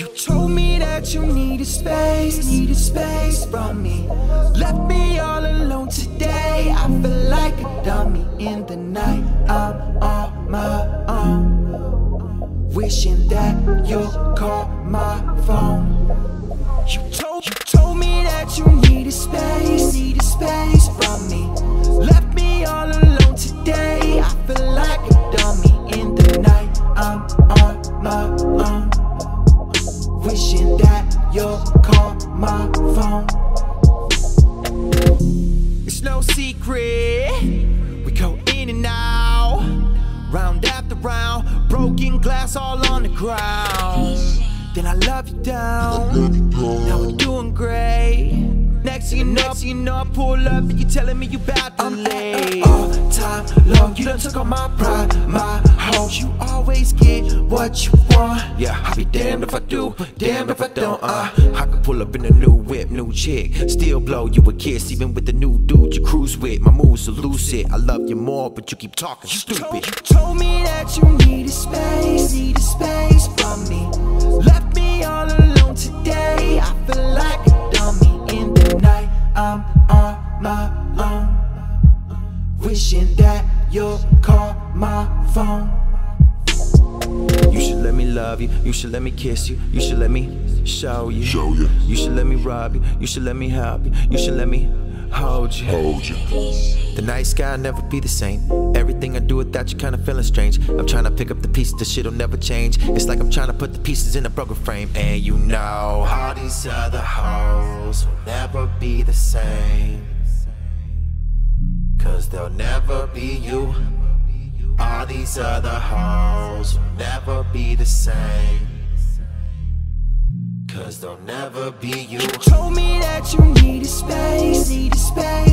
You told me that you needed space, needed space from me. Left me all alone today. I feel like a dummy in the night. I'm on my own, wishing that you'll call my phone. You told you told me that you needed space, needed space from me. Left me all alone today. I feel like a dummy in the night. I'm on my own, you'll call my phone. It's no secret, we go in and out, round after round, broken glass all on the ground. Then I love you down. Now we're doing great. Next thing you know, next thing you know, I pull up and you telling me you bout to I'm late. All time long, you done took all my pride, my hope. You always get what you want. Yeah, I'll be damned if I do, damned if I don't. Uh, I could pull up in a new whip, new chick, still blow you a kiss, even with the new dude you cruise with. My moves are lucid. I love you more, but you keep talking stupid. You told me that you needed space, needed space from me. Left me all alone today. I feel like a dummy in the night. I'm on my own, wishing that you'll call my phone. You should let me love you. You should let me kiss you. You should let me show you. Show you. You should let me rob you. You should let me help you. You should let me hold you. Hold you. The night sky never be the same. Everything I do without you kinda feeling strange. I'm trying to pick up the pieces, the shit'll never change. It's like I'm trying to put the pieces in a broken frame. And you know, all these other hoes will never be the same. Cause they'll never be you. These other hoes will never be the same. Cause they'll never be you. You told me that you needed space, needed space.